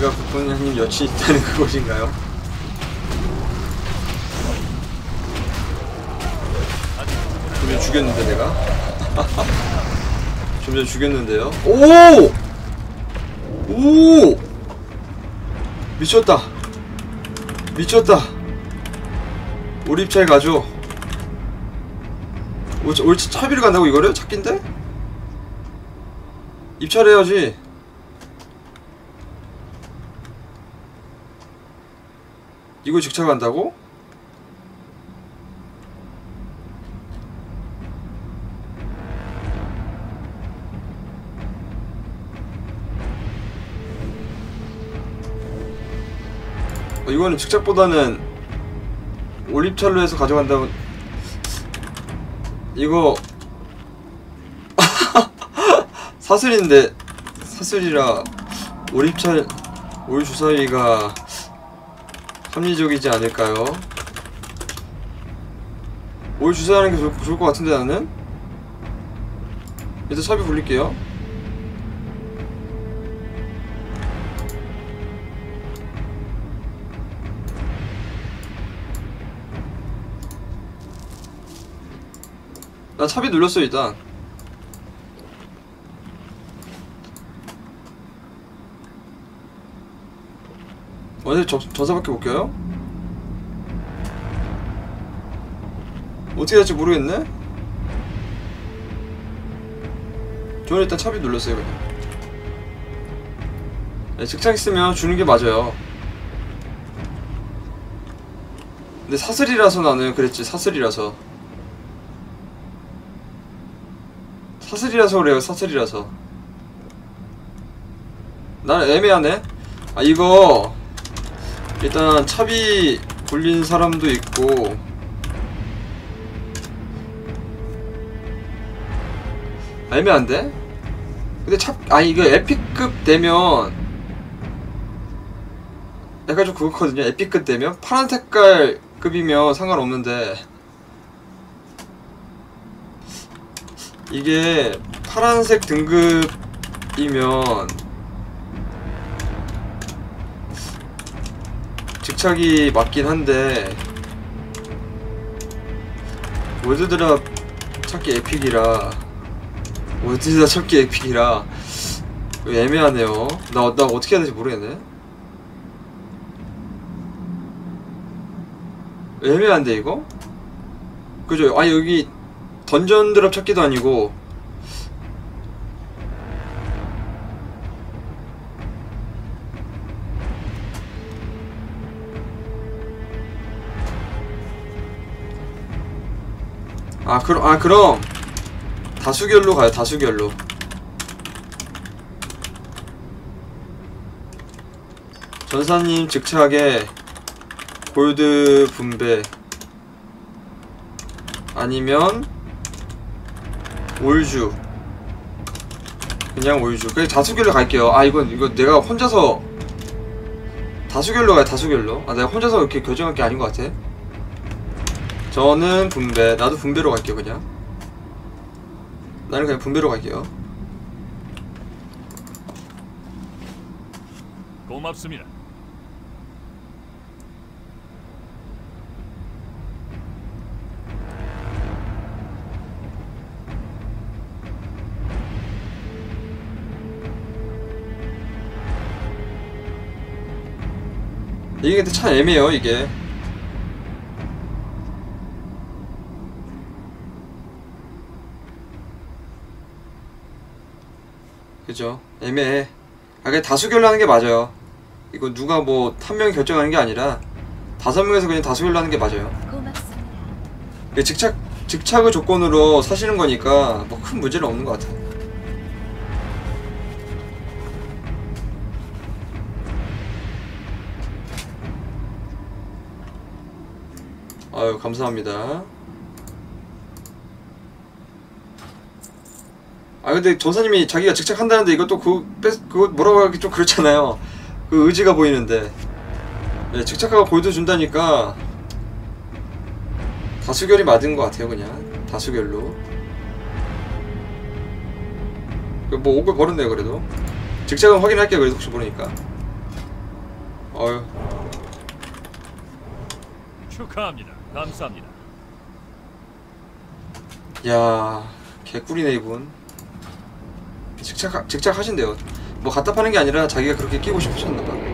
본인 여친 있다는 그것인가요? 좀전 죽였는데 내가? 좀전 죽였는데요? 오! 오! 미쳤다 미쳤다 우리 입찰 가죠 옳지, 옳지 차비를 간다고 이거를? 찾긴데? 입찰해야지 이거 직차 간다고? 어, 이거는 직착보다는 올립찰로 해서 가져간다고 이거 사슬인데 사슬이라 올립찰 올 주사위가 합리적이지 않을까요? 올 주사하는 게 좋, 좋을 것 같은데 나는? 일단 삽입 굴릴게요 나 차비 눌렀어 일단 어제 저, 전사밖에 못 껴요? 어떻게 할지 모르겠네? 저는 일단 차비 눌렀어요 그냥. 네, 직장 있으면 주는 게 맞아요. 근데 사슬이라서 나는 그랬지 사슬이라서. 사슬이라서 그래요 사슬이라서. 나는 애매하네. 아 이거 일단 차비 굴린 사람도 있고. 애매한데? 근데 차, 아 이거 에픽급 되면 약간 좀 그렇거든요. 에픽급 되면? 파란 색깔 급이면 상관없는데. 이게 파란색 등급이면 직착이 맞긴 한데 월드드랍 찾기 에픽이라 월드드랍 찾기 에픽이라 애매하네요 나, 나 어떻게 해야 될지 모르겠네 애매한데 이거? 그죠? 아 여기 던전 드랍 찾기도 아니고 아 그럼 아 그럼. 다수결로 가요 다수결로. 전사님 직착에 골드 분배. 아니면 올주. 그냥 올주. 그냥 다수결로 갈게요. 아 이건 이거 내가 혼자서 다수결로 가요 다수결로. 아 내가 혼자서 이렇게 결정할 게 아닌 것 같아 저는 분배 나도 분배로 갈게요 그냥. 나는 그냥 분배로 갈게요. 고맙습니다. 이게 근데 참 애매해요 이게 그죠? 애매해. 아 그냥 다수결로 하는 게 맞아요. 이거 누가 뭐 한 명이 결정하는 게 아니라 다섯 명에서 그냥 다수결로 하는 게 맞아요. 이게 직착 직착을 조건으로 사시는 거니까 뭐 큰 문제는 없는 것 같아 아유 감사합니다 아 근데 전사님이 자기가 직착한다는데 이것도 그 뺏, 그거 뭐라고 하기 좀 그렇잖아요. 그 의지가 보이는데. 네, 직착하고 골드 준다니까 다수결이 맞은 것 같아요 그냥. 다수결로. 그뭐 5골 벌었네요 그래도. 직장은 확인할게요 그래도 혹시 모르니까. 어휴. 축하합니다. 감사합니다. 야 개꿀이네 이분 직착 직착 하신대요. 뭐 갖다 파는 게 아니라 자기가 그렇게 끼고 싶으셨나봐